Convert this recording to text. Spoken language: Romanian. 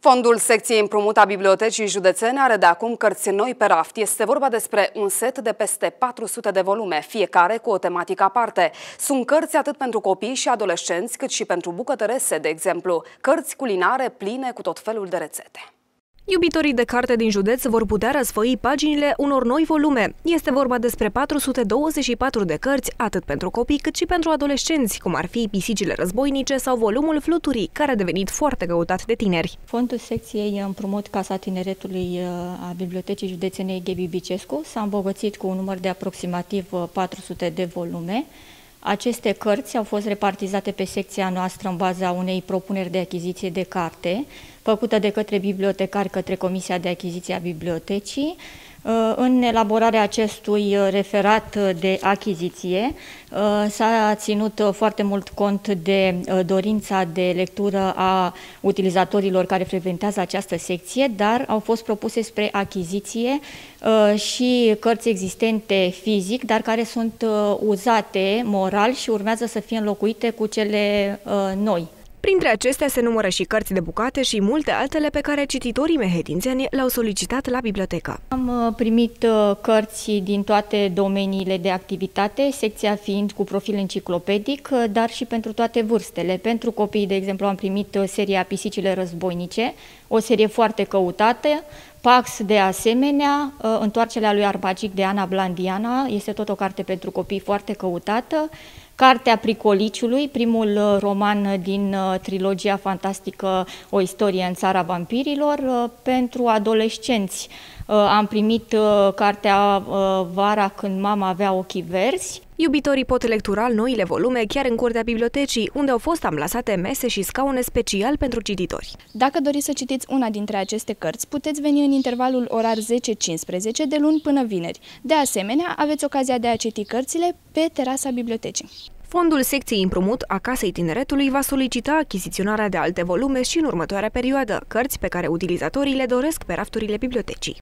Fondul secției împrumut a Bibliotecii Județene are de acum cărți noi pe raft. Este vorba despre un set de peste 400 de volume, fiecare cu o tematică aparte. Sunt cărți atât pentru copii și adolescenți, cât și pentru bucătărese, de exemplu. Cărți culinare pline cu tot felul de rețete. Iubitorii de carte din județ vor putea răsfăi paginile unor noi volume. Este vorba despre 424 de cărți, atât pentru copii cât și pentru adolescenți, cum ar fi Pisicile războinice sau volumul Fluturii, care a devenit foarte căutat de tineri. Fondul secției împrumut Casa Tineretului uh, a Bibliotecii Județenei Ghebi Bicescu s-a îmbogățit cu un număr de aproximativ 400 uh, de volume, aceste cărți au fost repartizate pe secția noastră în baza unei propuneri de achiziție de carte, făcută de către bibliotecari către Comisia de Achiziție a Bibliotecii, Uh, în elaborarea acestui uh, referat uh, de achiziție s-a ținut foarte mult cont de dorința de lectură a utilizatorilor care frecventează această secție, dar au fost propuse spre achiziție și cărți existente fizic, dar care sunt uzate moral și urmează să fie înlocuite cu cele noi. Printre acestea se numără și cărți de bucate și multe altele pe care cititorii mehetințeni le-au solicitat la bibliotecă. Am uh, primit uh, cărți din toate domeniile de activitate, secția fiind cu profil enciclopedic, uh, dar și pentru toate vârstele. Pentru copii, de exemplu, am primit seria Pisicile războinice, o serie foarte căutată, Pax de asemenea, Întoarcerea lui Arbagic de Ana Blandiana, este tot o carte pentru copii foarte căutată, Cartea Pricoliciului, primul uh, roman din uh, trilogia fantastică O istorie în țara vampirilor, uh, pentru adolescenți. Am primit cartea Vara când mama avea ochii verzi. Iubitorii pot lectura noile volume chiar în curtea bibliotecii, unde au fost amplasate mese și scaune special pentru cititori. Dacă doriți să citiți una dintre aceste cărți, puteți veni în intervalul orar 10-15 de luni până vineri. De asemenea, aveți ocazia de a citi cărțile pe terasa bibliotecii. Fondul secției împrumut a Casei Tineretului va solicita achiziționarea de alte volume și în următoarea perioadă, cărți pe care utilizatorii le doresc pe rafturile bibliotecii.